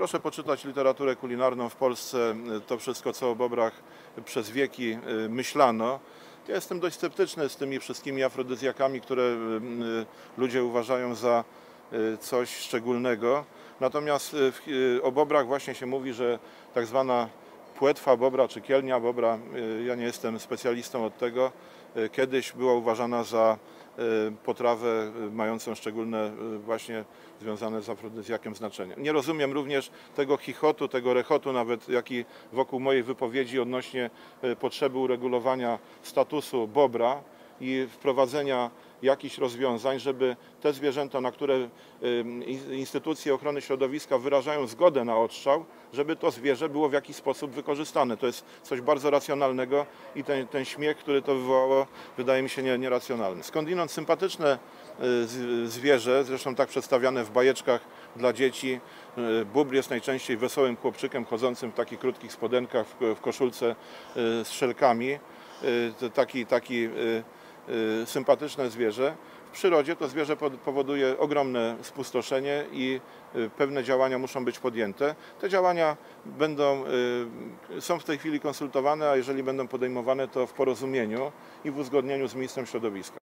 Proszę poczytać literaturę kulinarną w Polsce, to wszystko co o bobrach przez wieki y, myślano. Ja jestem dość sceptyczny z tymi wszystkimi afrodyzjakami, które y, y, ludzie uważają za coś szczególnego. Natomiast o bobrach właśnie się mówi, że tak zwana płetwa bobra czy kielnia bobra, ja nie jestem specjalistą od tego, kiedyś była uważana za potrawę y, mającą szczególne y, właśnie związane z afrodyzjakiem znaczenie. Nie rozumiem również tego chichotu, tego rechotu nawet, jaki wokół mojej wypowiedzi odnośnie y, potrzeby uregulowania statusu bobra i wprowadzenia jakichś rozwiązań, żeby te zwierzęta, na które in- instytucje ochrony środowiska wyrażają zgodę na odstrzał, żeby to zwierzę było w jakiś sposób wykorzystane. To jest coś bardzo racjonalnego i ten, ten śmiech, który to wywołało, wydaje mi się nie, nieracjonalny. Skądinąd sympatyczne y, zwierzę, zresztą tak przedstawiane w bajeczkach dla dzieci. Y, Bóbr jest najczęściej wesołym chłopczykiem chodzącym w takich krótkich spodenkach, w, koszulce y, z szelkami. Taki, taki sympatyczne zwierzę. W przyrodzie to zwierzę powoduje ogromne spustoszenie i y, pewne działania muszą być podjęte. Te działania będą, y, są w tej chwili konsultowane, a jeżeli będą podejmowane, to w porozumieniu i w uzgodnieniu z ministrem środowiska.